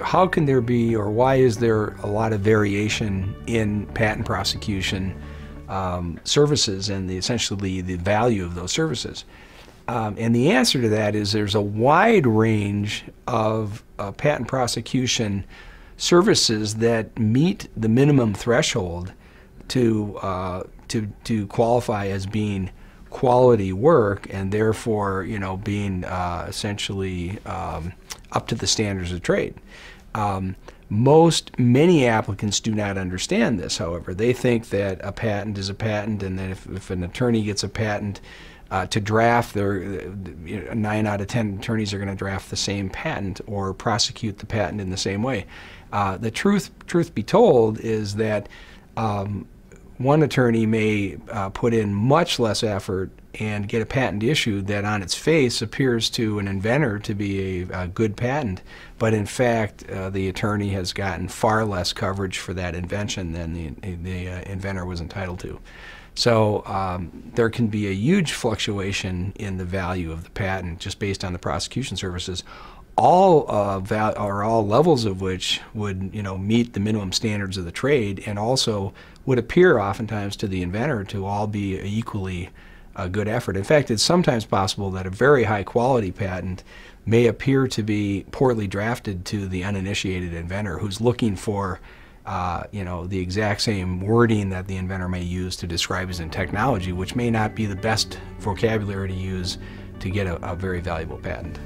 how can there be, or why is there a lot of variation in patent prosecution um, services and the, essentially the value of those services? Um, and the answer to that is there's a wide range of uh, patent prosecution services that meet the minimum threshold to, uh, to, to qualify as being quality work and therefore, you know, being uh, essentially um, up to the standards of trade. Um, most, many applicants do not understand this, however. They think that a patent is a patent and that if, if an attorney gets a patent, uh, to draft, there, you know, nine out of ten attorneys are going to draft the same patent or prosecute the patent in the same way. Uh, the truth, truth be told, is that um, one attorney may uh, put in much less effort and get a patent issued that on its face appears to an inventor to be a, a good patent, but in fact uh, the attorney has gotten far less coverage for that invention than the, the uh, inventor was entitled to. So um, there can be a huge fluctuation in the value of the patent just based on the prosecution services. All uh, or all levels of which would you know meet the minimum standards of the trade, and also would appear oftentimes to the inventor to all be equally a good effort. In fact, it's sometimes possible that a very high quality patent may appear to be poorly drafted to the uninitiated inventor who's looking for uh, you know, the exact same wording that the inventor may use to describe his technology, which may not be the best vocabulary to use to get a, a very valuable patent.